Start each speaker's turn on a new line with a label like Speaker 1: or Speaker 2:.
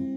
Speaker 1: Mm-hmm.